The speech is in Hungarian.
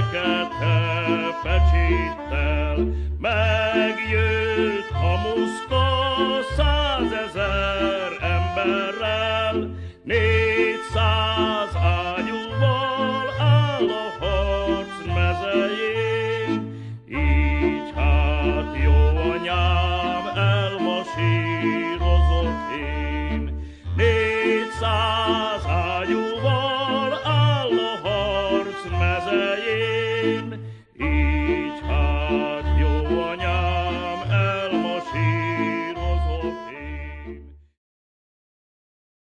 neked pecsittel, megjött a muszka százezer emberrel, négy in